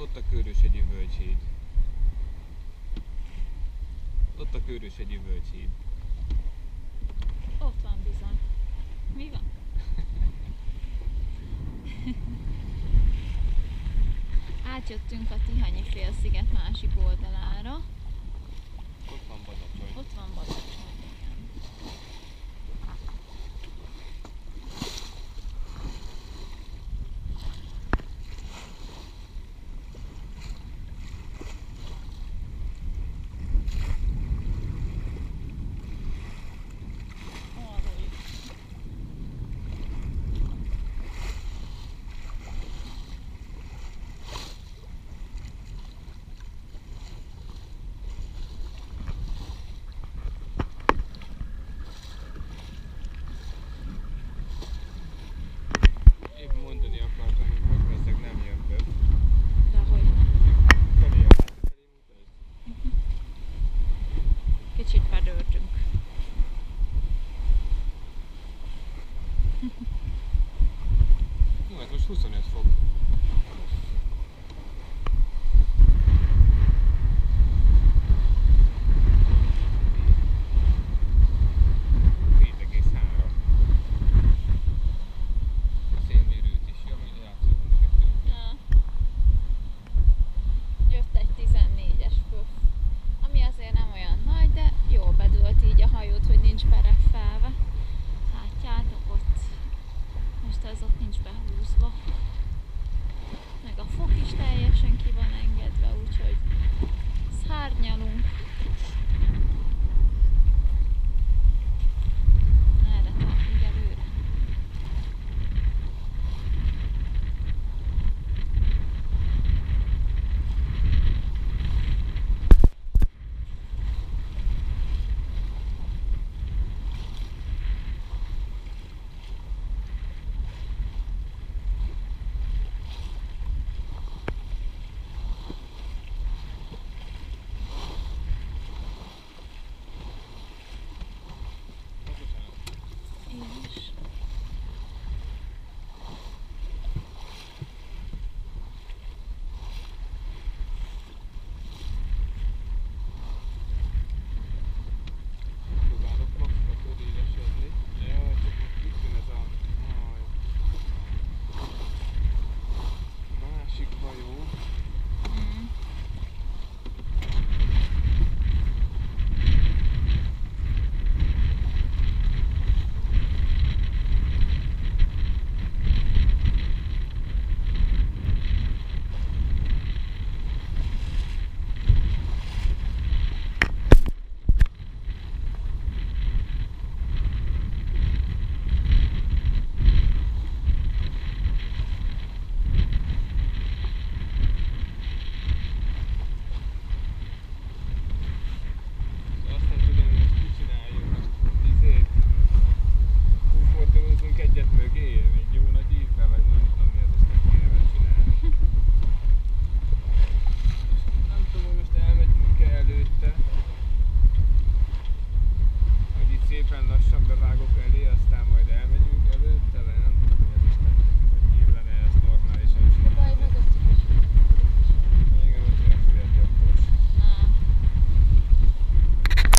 Ott a Körösegyi völgyhíd. Ott a Körösegyi völgyhíd. Ott van bizony. Mi van? Átjöttünk a Tihanyi félsziget másik oldalára. için ben. 去吧，你去吧。